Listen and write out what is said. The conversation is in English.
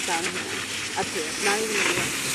really down here. Up here. Not even in here.